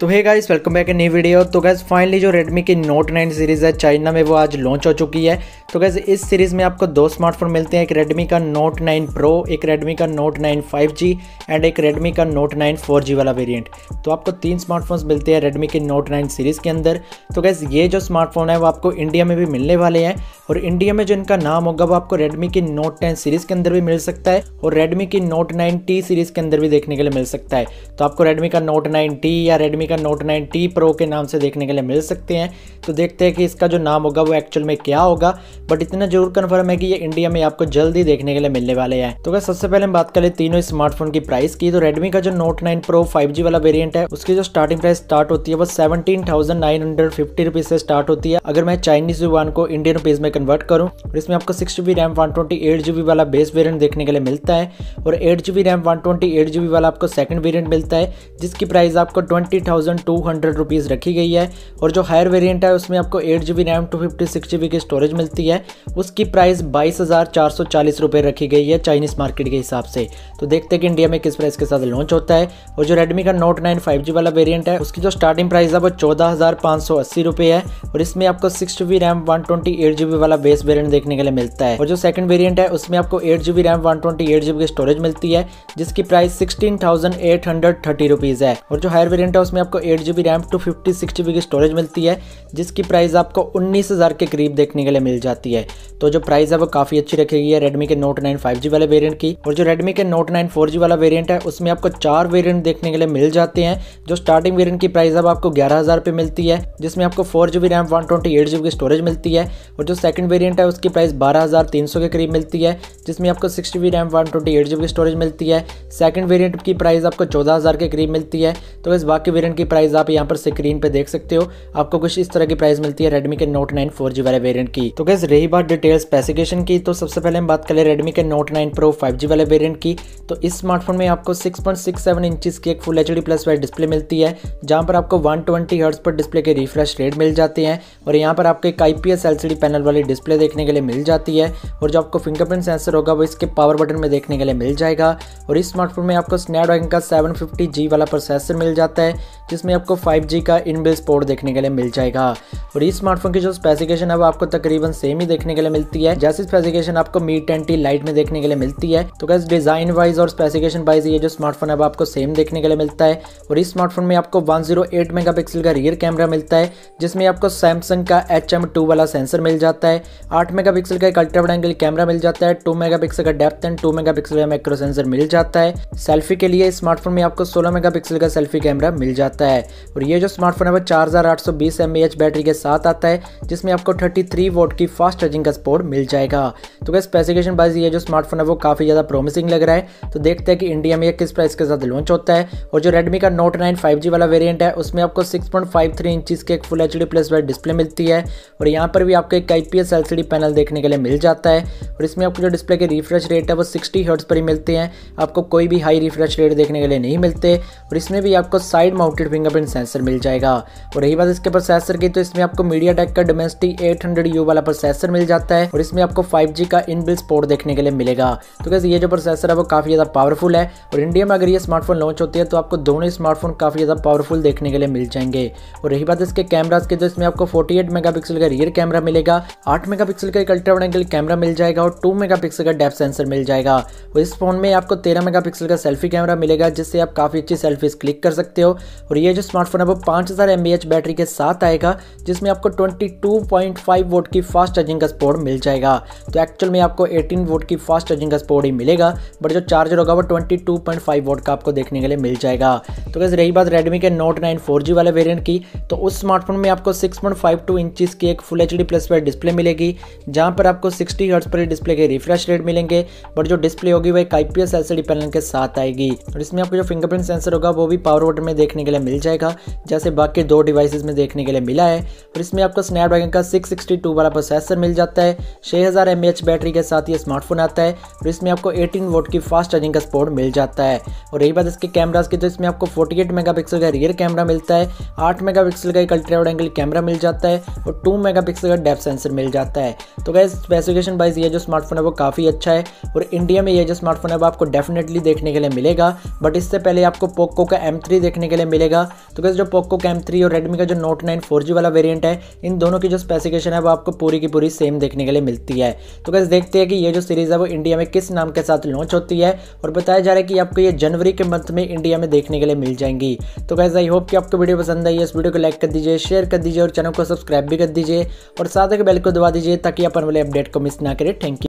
तो है guys welcome back a new video तो गैस फाइनली जो Redmi की Note 9 सीरीज़ है चाइना में वो आज लॉन्च हो चुकी है। तो गैस इस सीरीज़ में आपको दो स्मार्टफ़ोन मिलते हैं, एक Redmi का Note 9 Pro, एक Redmi का Note 9 5G एंड एक Redmi का Note 9 4G वाला वेरिएंट तो आपको तीन स्मार्टफोन्स मिलते हैं Redmi के Note 9 सीरीज़ के अंदर। तो गैस ये जो स्मार्टफ़ोन है, वो आपको इंडिया में भी मिलने वाले हैं। और इंडिया में जो इनका नाम होगा, वो आपको Redmi की Note 10 सीरीज़ के अंदर भी मिल सकता है और Redmi की Note 9T सीरीज़ के अंदर भी देखने के लिए मिल सकता है। तो आपको Redmi का Note 9T या Redmi का Note 9T प्रो के नाम से देखने के लिए मिल सकते हैं। तो देखते हैं कि इसका जो नाम होगा, वो एक्चुअल में क्या होगा। बट इतना ज़रूर कन्फर्म है कि ये इंडिया में आपको जल्द ही देखने के लिए मिलने वाले हैं। तो अगर सबसे पहले हम बात करें तीनों स्मार्टफ़ोन की प्राइस की तो रेडमी का जो नोट नाइन प्रो फाइव वाला वेरियंट है, उसकी जो स्टार्टिंग प्राइस स्टार्ट होती है, वो seventeen thousand nine hundred fifty rupees से स्टार्ट होती है। अगर मैं चाइनीज़ युवान को इंडियन रुपीज़ में कन्वर्ट करूँ। और इसमें आपको six G B RAM one twenty eight G B वाला बेस वेरियंट देखने के लिए मिलता है। और eight G B RAM one twenty eight GB वाला आपको सेकंड वेरियंट मिलता है, जिसकी प्राइस आपको twenty thousand two hundred rupees रखी गई है। और जो हायर वेरियंट है, उसमें आपको eight G B RAM two fifty six G B की स्टोरेज मिलती है। उसकी प्राइस बाईस हज़ार चार सौ चालीस रुपये रखी गई है चाइनीज़ मार्केट के हिसाब से। तो देखते हैं कि इंडिया में किस प्राइस के साथ लॉन्च होता है। और जो रेडमी का नोट नाइन फाइव जी वाला वेरियंट है, उसकी जो स्टार्टिंग प्राइस है, वो चौदह हज़ार पाँच सौ अस्सी रुपये है। और इसमें आपको six G B RAM one twenty eight G B वाला बेस वेरियंट देखने के लिए मिलता है। और जो सेकंड वेरियंट है, उसमें आपको eight G RAM one twenty eight G की स्टोरेज मिलती है, जिसकी price sixteen thousand eight hundred thirty rupees है। और जो हायर वेरियंट है, उसमें आपको eight G RAM two fifty six G की स्टोरेज मिलती है, जिसकी प्राइस आपको उन्नीस हज़ार के करीब देखने के लिए मिल जाती है। तो जो प्राइस है, वो काफ़ी अच्छी रखी गई है रेडमी के नोट नाइन फाइव जी वाले वेरियंट की। और जो रेडमी के नोट नाइन फोर जी वाला वेरियंट है, उसमें आपको चार वेरियंट देखने के लिए मिल जाते हैं। जो स्टार्टिंग वेरियंट की प्राइस अब आपको ग्यारह हज़ार मिलती है, जिसमें आपको four G RAM one twenty eight की स्टोरेज मिलती है। और जो सेकंड वेरियंट है, उसकी प्राइस बारह हज़ार तीन सौ के करीब मिलती है, जिसमें आपको six G RAM, one twenty की स्टोरेज मिलती है। सेकंड वेरियंट की प्राइस आपको चौदह हज़ार के करीब मिलती है। तो इस बाकी वेरियंट की प्राइस आप यहाँ पर स्क्रीन पर देख सकते हो। आपको कुछ इस तरह की प्राइस मिलती है रेडमी के नोट नाइन फोर वाले वेरियंट की। तो गैस रही बात डिटेल स्पेसिफिकेशन की तो सबसे पहले हम बात करें रेडमी के नोट नाइन प्रो फाइव वाले वेरियंट की। तो इस स्मार्टफ़ोन में आपको सिक्स पॉइंट की एक full H D plus white display मिलती है, जहाँ पर आपको वन ट्वेंटी पर डिस्प्ले के रिफ्रेश रेट मिल जाते हैं। और यहाँ पर आपको एक आई पैनल वाली डिस्प्ले देखने के लिए मिल जाती है और जो आपको फिंगरप्रिंट सेंसर होगा, वो इसके पावर बटन में देखने के लिए मिल जाएगा। और इस स्मार्टफ़ोन में आपको स्नैपड्रैगन का सेवन फिफ्टी जी वाला प्रोसेसर मिल जाता है, जिसमें आपको फाइव का इनबिल स्पोर्ट देखने के लिए मिल जाएगा। और इस स्मार्टफ़ोन की जो स्पेसिफिकेशन है, वो आपको तकरीबन सेम ही देखने के लिए मिलती है। जैसी स्पेसिफिकेशन आपको मी टेंटी लाइट में देखने के लिए मिलती है तो कैसे डिज़ाइन वाइज और स्पेसिफिकेशन वाइज ये जो स्मार्टफ़ोन है, वो आपको सेम देखने के लिए मिलता है। और इस स्मार्टफ़ोन में आपको 108 मेगापिक्सल का रियर कैमरा मिलता है, जिसमें आपको सैमसंग का एच वाला सेंसर मिल जाता है। आठ मेगा पिक्सल का एक अल्ट्रा वाइड एंगल कैमरा मिल जाता है। टू मेगा का depth and two mega pixel का माइक्रो सेंसर मिल जाता है। सेल्फी के लिए स्मार्टफ़ोन में आपको सोलह मेगा का सेल्फी कैमरा मिल जाता है। और ये जो स्मार्टफ़ोन है, वो चार हज़ार बैटरी के साथ आता है, जिसमें आपको 33 वोट की फास्ट चार्जिंग का सपोर्ट मिल जाएगा। तो क्या स्पेसिफिकेशन बाइज ये जो स्मार्टफ़ोन है, वो काफ़ी ज़्यादा प्रोमिसिंग लग रहा है। तो देखते हैं कि इंडिया में किस प्राइस के साथ लॉन्च होता है। और जो रेडमी का नोट नाइन फाइव वाला वेरियंट है, उसमें आपको six point five three inches के एक full H D plus white display मिलती है। और यहाँ पर भी आपको एक I P S L panel देखने के लिए मिल जाता है। और इसमें आपको जो डिस्प्ले के रिफ्रेश रेट है, वो सिक्सटी हर्ट्स पर ही मिलते हैं। आपको कोई भी हाई रिफ्रेश रेट देखने के लिए नहीं मिलते। और इसमें भी आपको साइड माउंटेड फिंगरप्रिंट सेंसर मिल जाएगा। और रही बात इसके प्रोसेसर की तो इसमें आपको मीडिया टेक का डोमेस्टिक एट हंड्रेड यू वाला प्रोसेसर मिल जाता है। और इसमें आपको 5G का इनबिल स्पोर्ट देखने के लिए मिलेगा। तो कैसे ये जो प्रोसेसर है, वो काफ़ी ज़्यादा पावरफुल है। और इंडिया में अगर ये स्मार्टफ़ोन लॉन्च होती है तो आपको दोनों स्मार्टफ़ोन काफ़ी ज़्यादा पावरफुल देखने के लिए मिल जाएँगे। और रही बात इसके कैमराज की तो इसमें आपको फोर्टी एट का रियर कैमरा मिलेगा। आठ मेगा का एक अल्ट्रा एंगल कैमरा मिल जाएगा। और टू मेगा का डेप सेंसर मिल जाएगा। इस फ़ोन में आपको तेरह मेगा का सेल्फी कैमरा मिलेगा, जिससे आप काफ़ी अच्छी सेल्फीज क्लिक कर सकते हो। और ये जो स्मार्टफ़ोन है, वो पाँच हज़ार बैटरी के साथ आएगा, जिसमें आपको twenty two point five watt की फास्ट चार्जिंग का सपोर्ट मिल जाएगा। तो एक्चुअल में आपको 18 वोट की फास्ट चार्जिंग का सपोर्ट ही मिलेगा बट जो चार्जर होगा, वो 22.5 वोट का आपको देखने के लिए मिल जाएगा। तो कैसे रही बात रेडमी के नोट नाइन फोर वाले वेरियंट की तो उस स्मार्टफ़ोन में आपको सिक्स पॉइंट की एक full H D plus display मिलेगी, जहाँ पर आपको सिक्सटी हर्ट्स पर डिस्प्ले के रिफ्रेश रेट मिलेंगे, बट जो डिस्प्ले होगी वह एक आई पी पैनल के साथ आएगी। और इसमें आपको जो फिंगरप्रिंट सेंसर होगा, वो भी पावर बटन में देखने के लिए मिल जाएगा, जैसे बाकी दो डिवाइसेस में देखने के लिए मिला है। और इसमें आपको स्नैपड्रैगन का 662 वाला प्रोसेसर मिल जाता है 6000 हज़ार बैटरी के साथ ये स्मार्टफ़ोन आता है। और इसमें आपको 18 वोट की फास्ट चार्जिंग का सपोर्ट मिल जाता है। और रही बात इसके कैमराज की तो इसमें आपको 48 मेगापिक्सल का रियर कैमरा मिलता है 8 मेगापिक्सल का एक अल्ट्रा वाइड एंगल कैमरा मिल जाता है, और 2 मेगापिक्सल का डेप सेंसर मिल जाता है। तो गैस स्पेसिफिकेशन वाइज ये जो स्मार्टफ़ोन है, वो काफ़ी अच्छा है। और इंडिया में ये जो स्मार्टफ़ोन है, वो आपको डेफिनेटली देखने के लिए मिलेगा। बट इससे पहले आपको पोको का एम देखने के लिए मिलेगा। तो कैसे जो पोको कैम थ्री और रेडमी का जो नोट नाइन फोर वाला वेरियंट है, इन दोनों की जो स्पेसिफिकेशन है, वो आपको पूरी की पूरी सेम देखने के लिए मिलती है। तो कैसे देखते हैं कि ये जो सीरीज़ है, वो इंडिया में किस नाम के साथ लॉन्च होती है। और बताया जा रहा है कि आपको ये जनवरी के मंथ में इंडिया में देखने के लिए मिल जाएँगी। तो कैसे आई होप कि आपको वीडियो पसंद आई है। इस वीडियो को लाइक कर दीजिए शेयर कर दीजिए और चैनल को सब्सक्राइब भी कर दीजिए। और साथ ही बेल को दबा दीजिए, ताकि अपन वाले अपडेट को मिस ना करें। थैंक